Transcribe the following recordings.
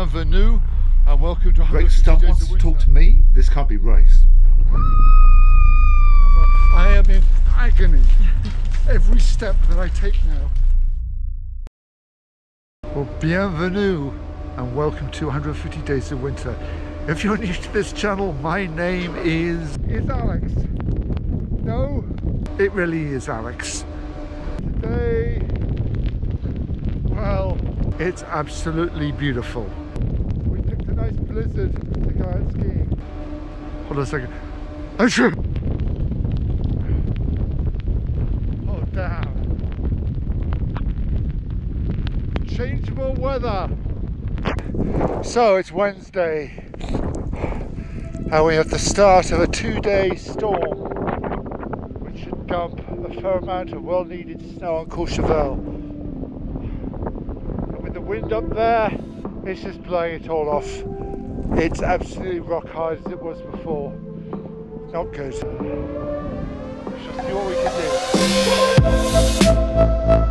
bienvenue and welcome to Great 150 Stunt Days wants of to Winter. talk to me. This can't be race. I am in agony every step that I take now. Well, bienvenue and welcome to 150 Days of Winter. If you're new to this channel, my name is is Alex. No, it really is Alex. Today, well, it's absolutely beautiful. We picked a nice to go skiing. Hold on a second. Achoo! Oh damn. Changeable weather. So it's Wednesday. And we have the start of a two-day storm which should dump a fair amount of well-needed snow on Courchevel. And with the wind up there, it's just blowing it all off. It's absolutely rock hard as it was before. Not good. We shall see what we can do.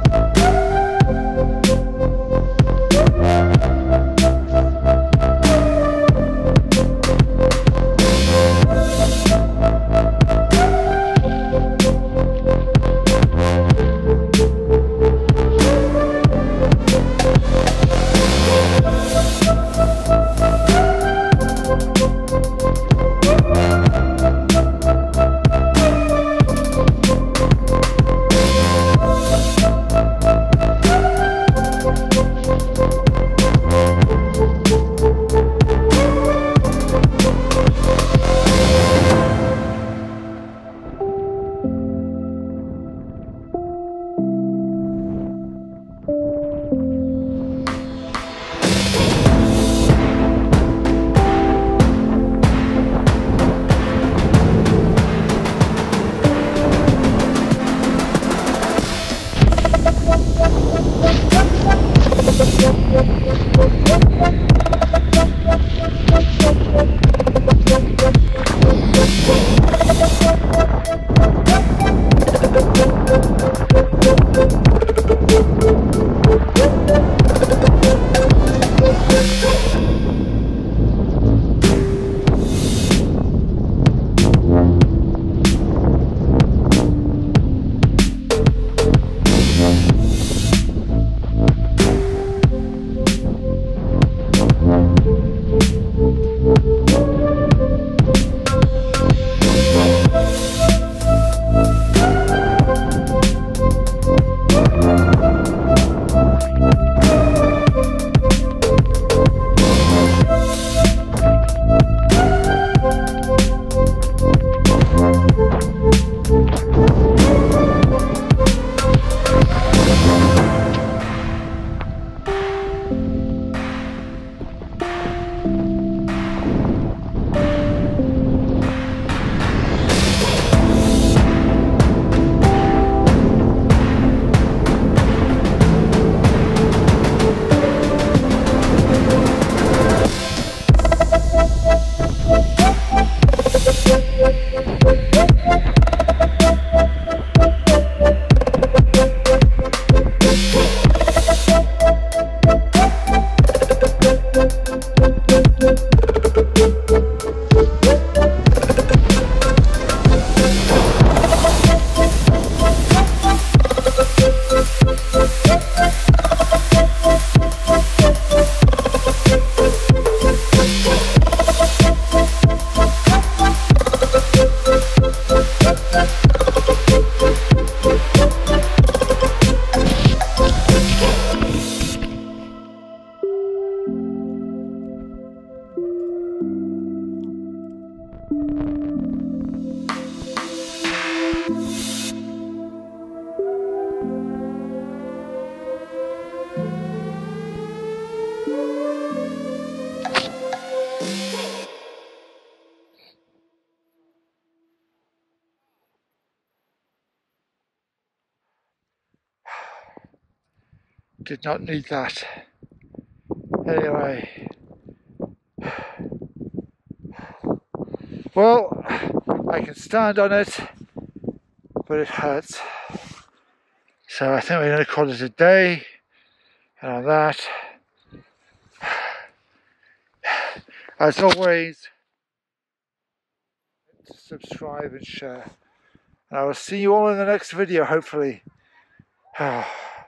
Did not need that. Anyway. Well, I can stand on it, but it hurts. So I think we're going to call it a day. And on that, As always, subscribe and share. And I will see you all in the next video, hopefully.